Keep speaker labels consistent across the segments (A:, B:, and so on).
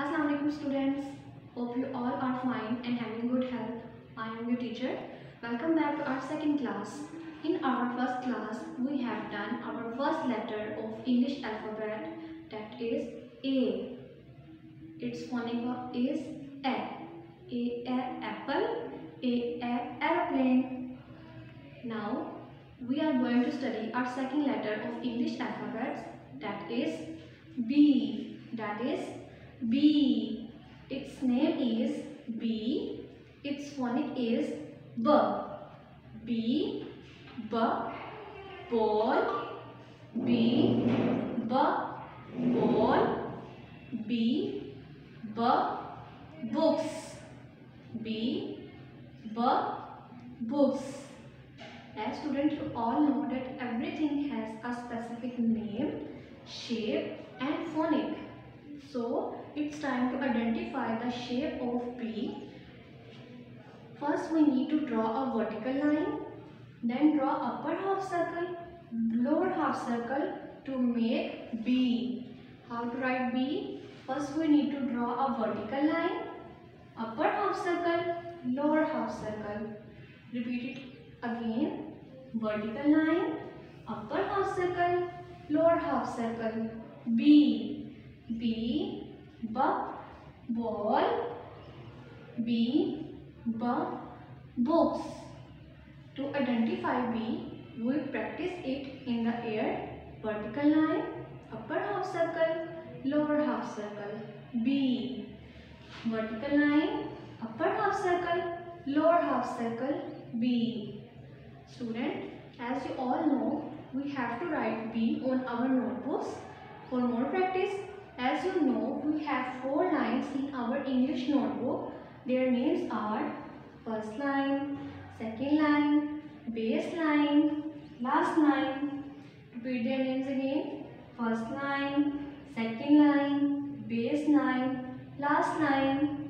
A: Assalamualaikum students. Hope you all are fine and having good health. I am your teacher. Welcome back to our second class. In our first class, we have done our first letter of English alphabet that is A. Its phoneme is A. A, A apple, A, A aeroplane. Now, we are going to study our second letter of English alphabet that is B. That is B. Its name is B. Its phonic is B. B. B. Ball. B. B. Ball. B. B. Books. B. B. Books. As students, you all know that everything has a specific name, shape and phonic. So, it's time to identify the shape of B. First, we need to draw a vertical line, then draw upper half circle, lower half circle to make B. How to write B? First, we need to draw a vertical line, upper half circle, lower half circle. Repeat it again. Vertical line, upper half circle, lower half circle. B. B. B. Ball. B. B. Books. To identify B, we practice it in the air. Vertical line, upper half circle, lower half circle. B. Vertical line, upper half circle, lower half circle. B. Student, as you all know, we have to write B on our notebooks. For more practice, as you know, we have four lines in our English notebook. Their names are first line, second line, base line, last line. Repeat their names again. First line, second line, base line, last line.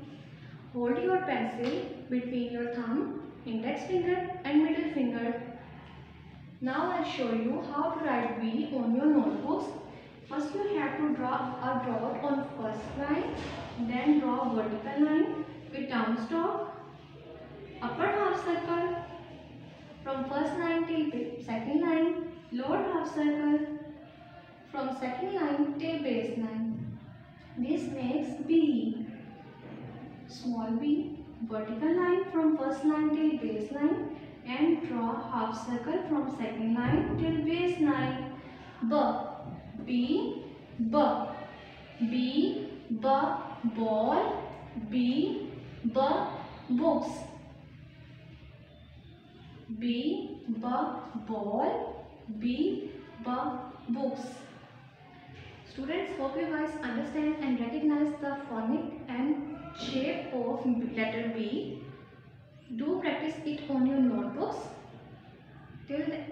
A: Hold your pencil between your thumb, index finger and middle finger. Now I'll show you how to write B on your notebooks. First you have to draw a dot on first line, then draw vertical line with down stroke, upper half circle, from first line till second line, lower half circle, from second line till base line. This makes B. Small b, vertical line from first line till base line and draw half circle from second line till base line. B, B, B, B, B, ball, B, B, books. B, B, ball, B, B, books. Students, hope you guys understand and recognize the phonic and shape of letter B. Do practice it on your notebooks. Till then,